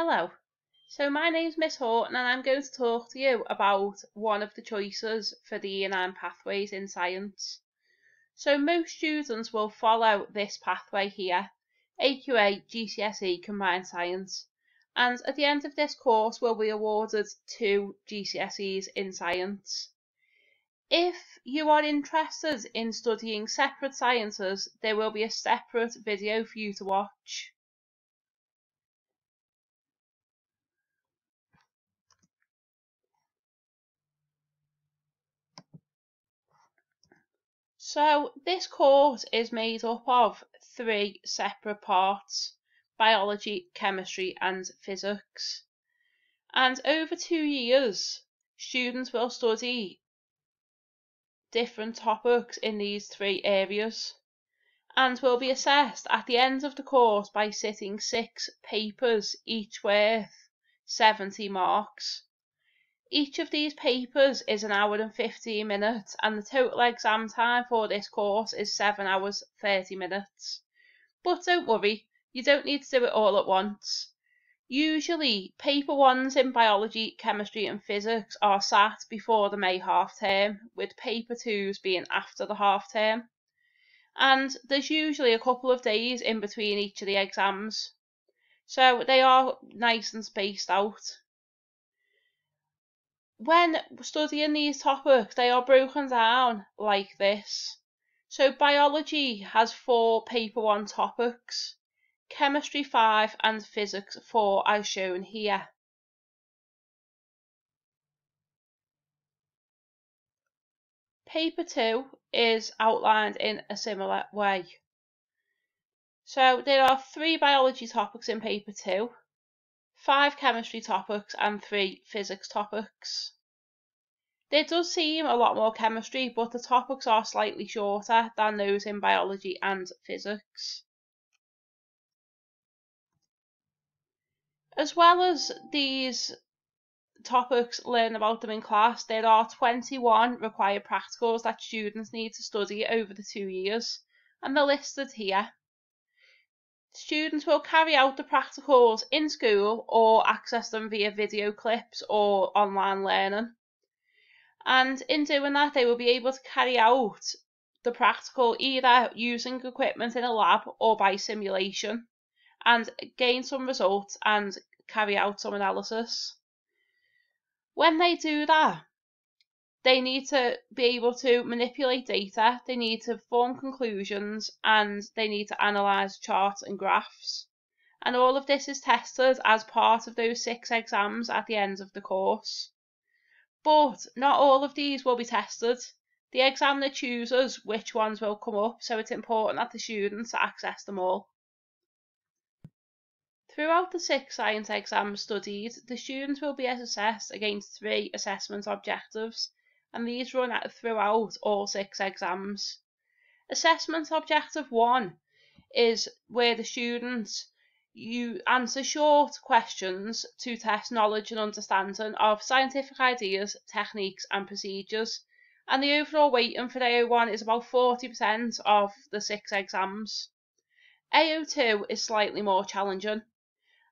Hello, so my name's Miss Horton and I'm going to talk to you about one of the choices for the 9 pathways in science. So most students will follow this pathway here, AQA GCSE Combined Science, and at the end of this course will be awarded two GCSEs in science. If you are interested in studying separate sciences, there will be a separate video for you to watch. So this course is made up of three separate parts, biology, chemistry and physics. And over two years, students will study different topics in these three areas and will be assessed at the end of the course by sitting six papers, each worth 70 marks. Each of these papers is an hour and 15 minutes and the total exam time for this course is 7 hours 30 minutes. But don't worry, you don't need to do it all at once. Usually, paper ones in biology, chemistry and physics are sat before the May half term, with paper twos being after the half term. And there's usually a couple of days in between each of the exams. So they are nice and spaced out when studying these topics, they are broken down like this. So biology has four paper one topics, chemistry five and physics four as shown here. Paper two is outlined in a similar way. So there are three biology topics in paper two, five chemistry topics and three physics topics. There does seem a lot more chemistry, but the topics are slightly shorter than those in biology and physics. As well as these topics, learn about them in class, there are 21 required practicals that students need to study over the two years, and they're listed here. Students will carry out the practicals in school or access them via video clips or online learning. And in doing that, they will be able to carry out the practical either using equipment in a lab or by simulation and gain some results and carry out some analysis. When they do that, they need to be able to manipulate data, they need to form conclusions, and they need to analyse charts and graphs. And all of this is tested as part of those six exams at the end of the course. But not all of these will be tested. The examiner chooses which ones will come up, so it's important that the students access them all. Throughout the six science exams studied, the students will be assessed against three assessment objectives and these run out throughout all six exams. Assessment Objective 1 is where the students you answer short questions to test knowledge and understanding of scientific ideas, techniques and procedures. And the overall weighting for AO1 is about 40% of the six exams. AO2 is slightly more challenging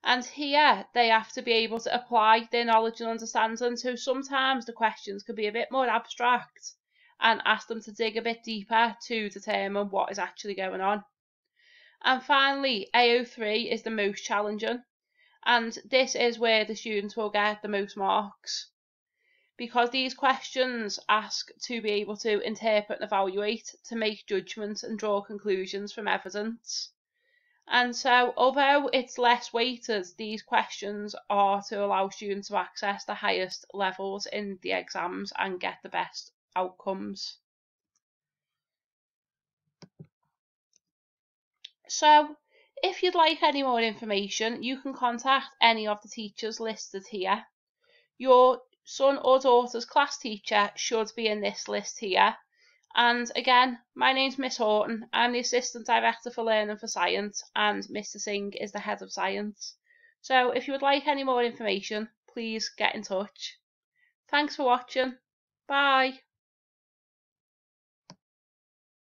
and here they have to be able to apply their knowledge and understanding. So sometimes the questions can be a bit more abstract and ask them to dig a bit deeper to determine what is actually going on. And finally, AO3 is the most challenging, and this is where the students will get the most marks. Because these questions ask to be able to interpret and evaluate, to make judgments and draw conclusions from evidence. And so, although it's less weighted, these questions are to allow students to access the highest levels in the exams and get the best outcomes. So, if you'd like any more information, you can contact any of the teachers listed here. Your son or daughter's class teacher should be in this list here and again, my name's Miss Horton. I'm the Assistant Director for Learning for Science, and Mr. Singh is the Head of Science. So if you would like any more information, please get in touch. Thanks for watching. Bye.